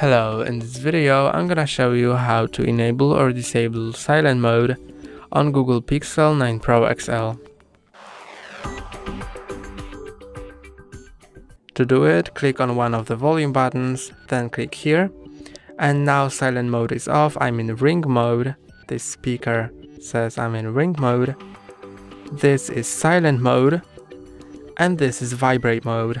Hello, in this video I'm gonna show you how to enable or disable silent mode on Google Pixel 9 Pro XL. To do it, click on one of the volume buttons, then click here. And now silent mode is off, I'm in ring mode. This speaker says I'm in ring mode. This is silent mode. And this is vibrate mode.